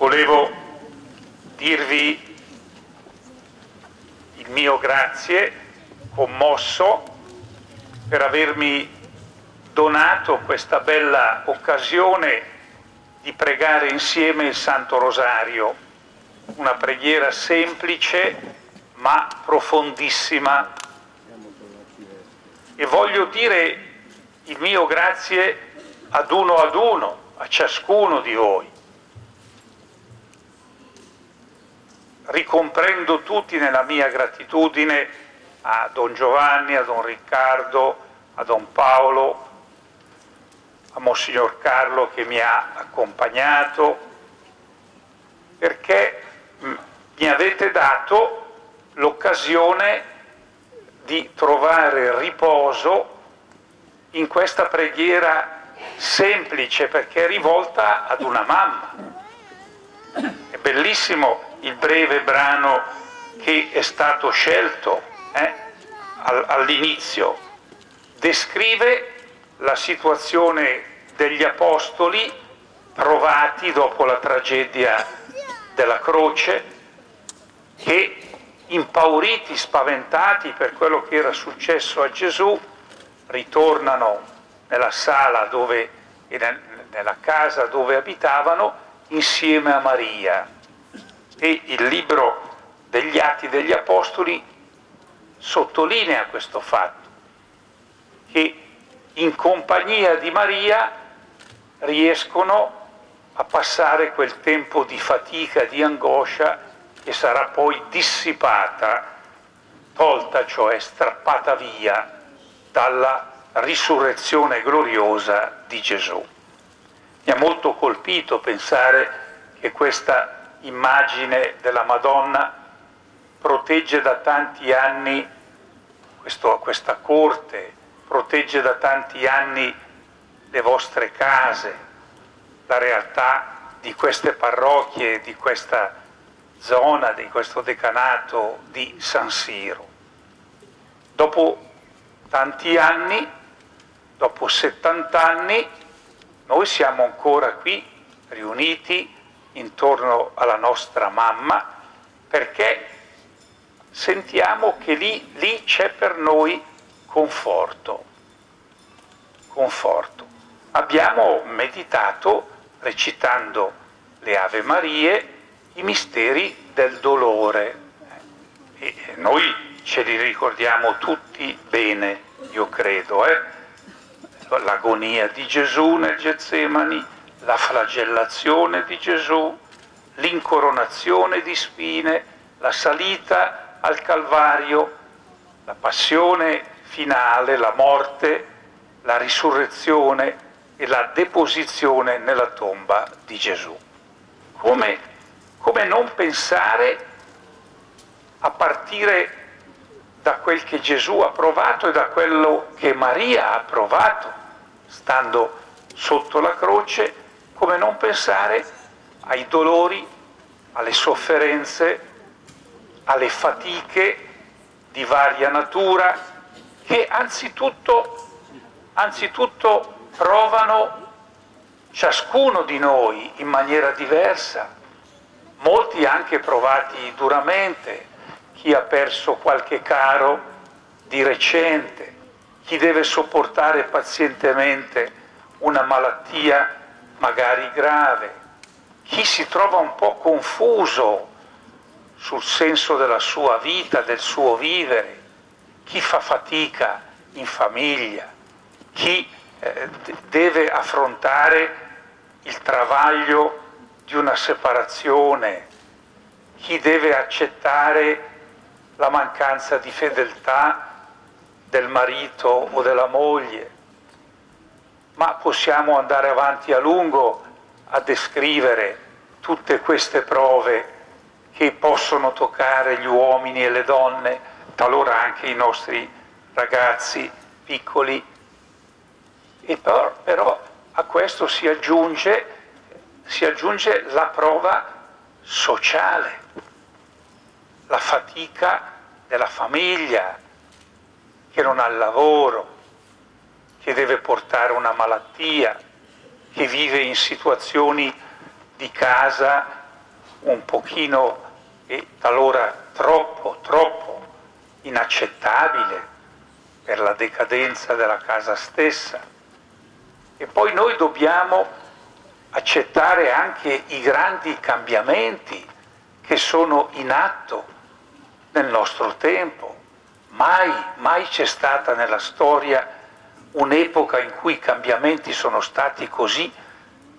volevo dirvi il mio grazie commosso per avermi donato questa bella occasione di pregare insieme il Santo Rosario, una preghiera semplice ma profondissima. E voglio dire il mio grazie ad uno ad uno, a ciascuno di voi. Ricomprendo tutti nella mia gratitudine a Don Giovanni, a Don Riccardo, a Don Paolo, a Monsignor Carlo che mi ha accompagnato, perché mi avete dato l'occasione di trovare riposo in questa preghiera semplice perché è rivolta ad una mamma. È bellissimo il breve brano che è stato scelto eh, all'inizio. Descrive la situazione degli apostoli provati dopo la tragedia della croce che impauriti, spaventati per quello che era successo a Gesù, ritornano nella sala dove, nella casa dove abitavano insieme a Maria. E il libro degli Atti degli Apostoli sottolinea questo fatto, che in compagnia di Maria riescono a passare quel tempo di fatica, di angoscia che sarà poi dissipata, tolta, cioè strappata via dalla risurrezione gloriosa di Gesù. Mi ha molto colpito pensare che questa immagine della Madonna protegge da tanti anni questo, questa corte, protegge da tanti anni le vostre case, la realtà di queste parrocchie, di questa zona, di questo decanato di San Siro. Dopo tanti anni, dopo 70 anni, noi siamo ancora qui riuniti intorno alla nostra mamma perché sentiamo che lì, lì c'è per noi conforto. Conforto. Abbiamo meditato recitando le Ave Marie i misteri del dolore e noi ce li ricordiamo tutti bene, io credo, eh? l'agonia di Gesù nel Getsemani, la flagellazione di Gesù, l'incoronazione di spine, la salita al Calvario, la passione finale, la morte, la risurrezione e la deposizione nella tomba di Gesù. Come, come non pensare a partire da quel che Gesù ha provato e da quello che Maria ha provato, stando sotto la croce, come non pensare ai dolori, alle sofferenze, alle fatiche di varia natura che anzitutto, anzitutto provano ciascuno di noi in maniera diversa, molti anche provati duramente, chi ha perso qualche caro di recente, chi deve sopportare pazientemente una malattia magari grave, chi si trova un po' confuso sul senso della sua vita, del suo vivere, chi fa fatica in famiglia, chi eh, deve affrontare il travaglio di una separazione, chi deve accettare la mancanza di fedeltà del marito o della moglie, ma possiamo andare avanti a lungo a descrivere tutte queste prove che possono toccare gli uomini e le donne, talora anche i nostri ragazzi piccoli. E però, però a questo si aggiunge, si aggiunge la prova sociale, la fatica della famiglia, che non ha lavoro, che deve portare una malattia, che vive in situazioni di casa un pochino e talora troppo, troppo inaccettabile per la decadenza della casa stessa. E poi noi dobbiamo accettare anche i grandi cambiamenti che sono in atto nel nostro tempo. Mai, mai c'è stata nella storia un'epoca in cui i cambiamenti sono stati così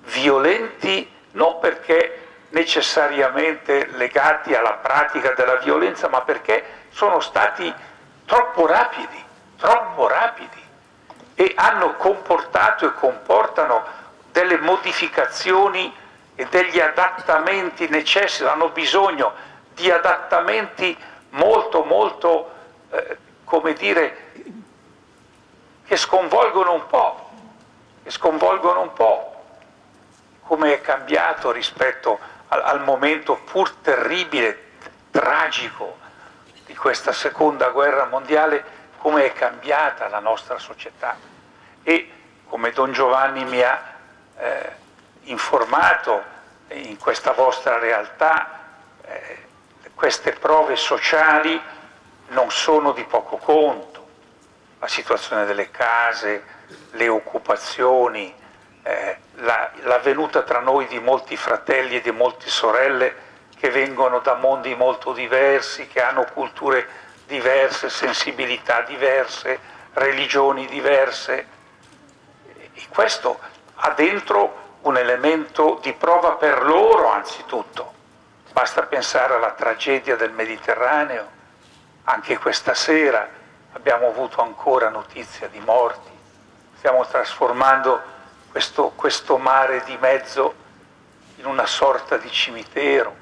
violenti, non perché necessariamente legati alla pratica della violenza, ma perché sono stati troppo rapidi, troppo rapidi e hanno comportato e comportano delle modificazioni e degli adattamenti necessari, hanno bisogno di adattamenti molto, molto, eh, come dire, che sconvolgono un po', che sconvolgono un po' come è cambiato rispetto al, al momento pur terribile, tragico di questa seconda guerra mondiale, come è cambiata la nostra società. E come Don Giovanni mi ha eh, informato in questa vostra realtà, eh, queste prove sociali non sono di poco conto. La situazione delle case, le occupazioni, eh, la, la venuta tra noi di molti fratelli e di molte sorelle che vengono da mondi molto diversi, che hanno culture diverse, sensibilità diverse, religioni diverse. E questo ha dentro un elemento di prova per loro anzitutto. Basta pensare alla tragedia del Mediterraneo. Anche questa sera abbiamo avuto ancora notizia di morti. Stiamo trasformando questo, questo mare di mezzo in una sorta di cimitero.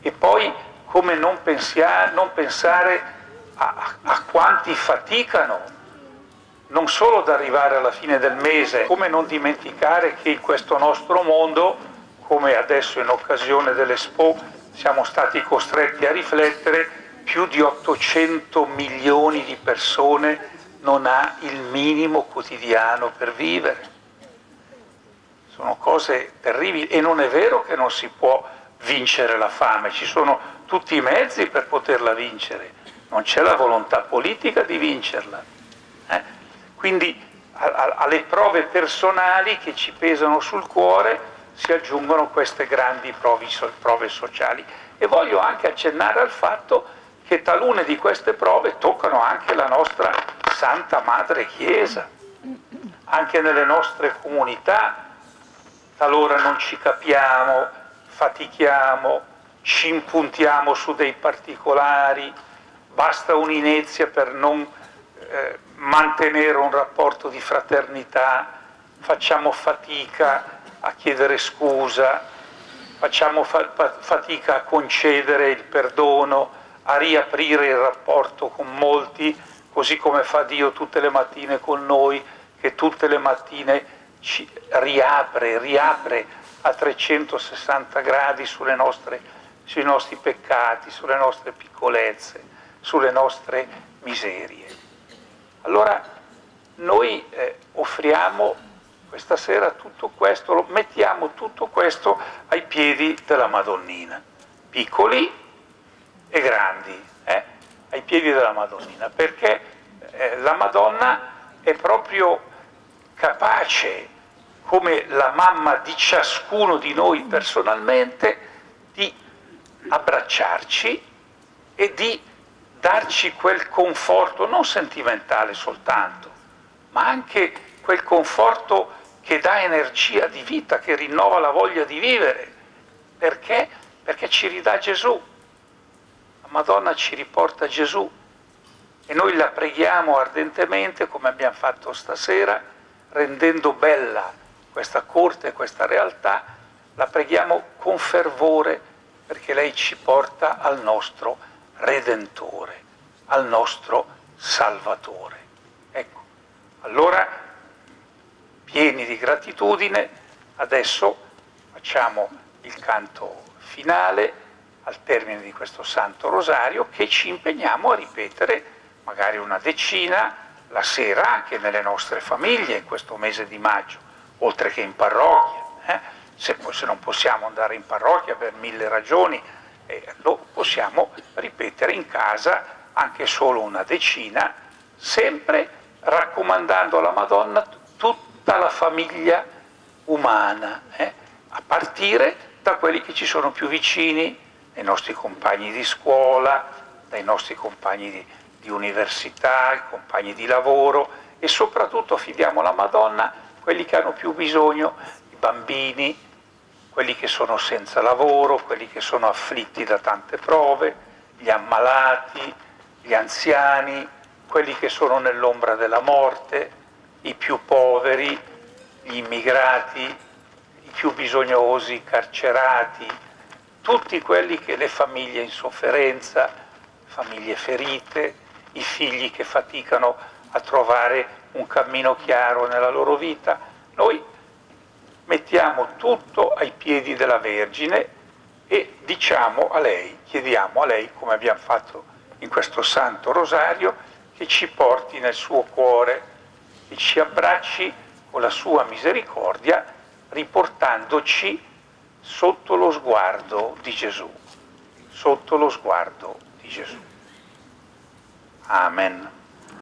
E poi come non, pensia, non pensare a, a quanti faticano non solo ad arrivare alla fine del mese, come non dimenticare che in questo nostro mondo, come adesso in occasione dell'Expo siamo stati costretti a riflettere, più di 800 milioni di persone non ha il minimo quotidiano per vivere sono cose terribili e non è vero che non si può vincere la fame, ci sono tutti i mezzi per poterla vincere, non c'è la volontà politica di vincerla. Eh? Quindi a, a, alle prove personali che ci pesano sul cuore si aggiungono queste grandi prove, prove sociali. E voglio anche accennare al fatto che talune di queste prove toccano anche la nostra Santa Madre Chiesa, anche nelle nostre comunità talora non ci capiamo, fatichiamo, ci impuntiamo su dei particolari, basta un'inezia per non eh, mantenere un rapporto di fraternità, facciamo fatica a chiedere scusa, facciamo fa fatica a concedere il perdono, a riaprire il rapporto con molti, così come fa Dio tutte le mattine con noi, che tutte le mattine ci riapre, riapre a 360 gradi nostre, sui nostri peccati, sulle nostre piccolezze, sulle nostre miserie. Allora noi eh, offriamo questa sera tutto questo, mettiamo tutto questo ai piedi della Madonnina, piccoli e grandi, eh, ai piedi della Madonnina, perché eh, la Madonna è proprio capace come la mamma di ciascuno di noi personalmente, di abbracciarci e di darci quel conforto, non sentimentale soltanto, ma anche quel conforto che dà energia di vita, che rinnova la voglia di vivere. Perché? Perché ci ridà Gesù. Madonna ci riporta Gesù e noi la preghiamo ardentemente come abbiamo fatto stasera, rendendo bella questa corte questa realtà, la preghiamo con fervore perché lei ci porta al nostro Redentore, al nostro Salvatore. Ecco, allora, pieni di gratitudine, adesso facciamo il canto finale al termine di questo Santo Rosario che ci impegniamo a ripetere magari una decina la sera anche nelle nostre famiglie in questo mese di maggio oltre che in parrocchia. Eh? se, se non possiamo andare in parrocchia per mille ragioni, eh, lo possiamo ripetere in casa anche solo una decina, sempre raccomandando alla Madonna tutta la famiglia umana, eh? a partire da quelli che ci sono più vicini, dai nostri compagni di scuola, dai nostri compagni di, di università, compagni di lavoro e soprattutto affidiamo alla Madonna quelli che hanno più bisogno, i bambini, quelli che sono senza lavoro, quelli che sono afflitti da tante prove, gli ammalati, gli anziani, quelli che sono nell'ombra della morte, i più poveri, gli immigrati, i più bisognosi, i carcerati, tutti quelli che le famiglie in sofferenza, famiglie ferite, i figli che faticano a trovare un cammino chiaro nella loro vita. Noi mettiamo tutto ai piedi della Vergine e diciamo a lei, chiediamo a lei, come abbiamo fatto in questo Santo Rosario, che ci porti nel suo cuore e ci abbracci con la sua misericordia, riportandoci sotto lo sguardo di Gesù, sotto lo sguardo di Gesù. Amen.